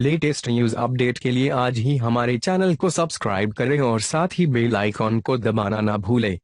Latest news update के लिए आज ही हमारे चैनल को सब्सक्राइब करें और साथ ही बेल आइकॉन को दबाना ना भूलें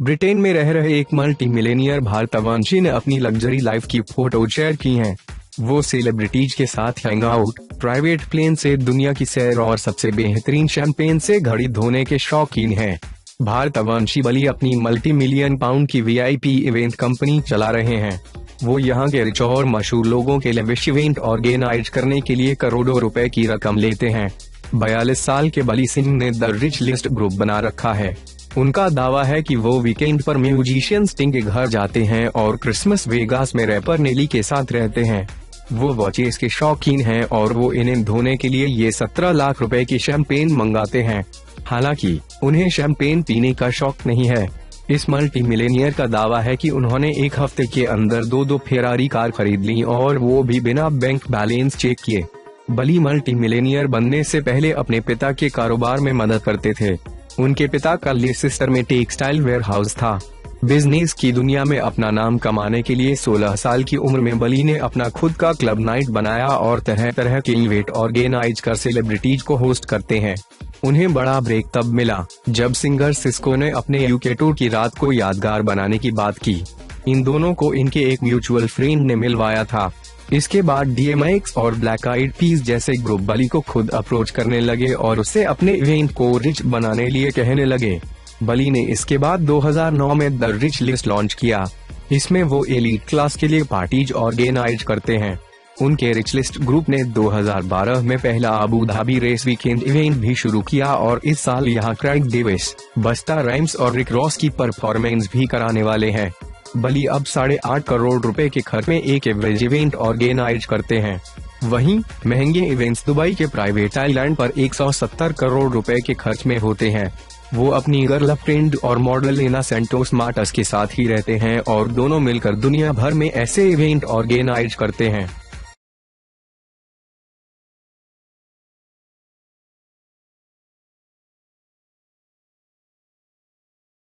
ब्रिटेन में रह रहे एक मल्टी मिलेनियर भारतवंशी ने अपनी लग्जरी लाइफ की फ़ोटो शेयर की हैं। वो सेलिब्रिटीज के साथ हैंग आउट प्राइवेट प्लेन से दुनिया की सैर और सबसे बेहतरीन शैंपेन से घड़ी धोने के शौकीन हैं। भारतवंशी बली अपनी मल्टी मिलियन पाउंड की वीआईपी इवेंट कंपनी चला रहे हैं वो यहाँ के रिच और मशहूर लोगों के लिए विश्व इवेंट ऑर्गेनाइज करने के लिए करोड़ों रुपए की रकम लेते हैं। बयालीस साल के बली सिंह ने द रिच लिस्ट ग्रुप बना रखा है। उनका दावा है कि वो वीकेंड पर म्यूजिशियन स्टिंग के घर जाते हैं और क्रिसमस वेगास में रैपर नेली के साथ रहते हैं। वो वॉचेस के शौकीन हैं और वो इन्हें धोने के लिए ये सत्रह लाख रुपए की शैंपेन मंगाते हैं। हालाँकि, उन्हें शैंपेन पीने का शौक नहीं है। इस मल्टी मिलेनियर का दावा है कि उन्होंने एक हफ़्ते के अंदर दो दो फेरारी कार खरीद ली और वो भी बिना बैंक बैलेंस चेक किए। बली मल्टी मिलेनियर बनने से पहले अपने पिता के कारोबार में मदद करते थे। उनके पिता का सिस्टर में टेक्सटाइल वेयर हाउस था। बिज़नेस की दुनिया में अपना नाम कमाने के लिए 16 साल की उम्र में बली ने अपना खुद का क्लब नाइट बनाया और तरह तरह के इवेंट ऑर्गेनाइज कर सेलिब्रिटीज को होस्ट करते हैं। उन्हें बड़ा ब्रेक तब मिला, जब सिंगर सिस्को ने अपने यूके टूर की रात को यादगार बनाने की बात की। इन दोनों को इनके एक म्यूचुअल फ्रेंड ने मिलवाया था। इसके बाद डीएमएक्स और ब्लैक आइड पीस जैसे ग्रुप बली को खुद अप्रोच करने लगे और उसे अपने इवेंट को रिच बनाने लिए कहने लगे। बली ने इसके बाद 2009 में द रिच लिस्ट लॉन्च किया। इसमें वो एलिट क्लास के लिए पार्टीज़ ऑर्गेनाइज करते हैं। उनके रिचलिस्ट ग्रुप ने 2012 में पहला Abu Dhabi race weekend event भी शुरू किया और इस साल यहाँ क्रैक डेविस बस्ता राइम्स और रिक रॉस की परफॉर्मेंस भी कराने वाले हैं। बली अब साढ़े आठ करोड़ रुपए के खर्च में एक एवरेज इवेंट ऑर्गेनाइज करते हैं। वहीं, महँगे इवेंट्स दुबई के प्राइवेट आइलैंड पर 170 करोड़ रुपए के खर्च में होते हैं। वो अपनी गर्ल फ्रेंड और मॉडल लेना सेंटोस मार्टस के साथ ही रहते हैं और दोनों मिलकर दुनिया भर में ऐसे इवेंट ऑर्गेनाइज करते हैं।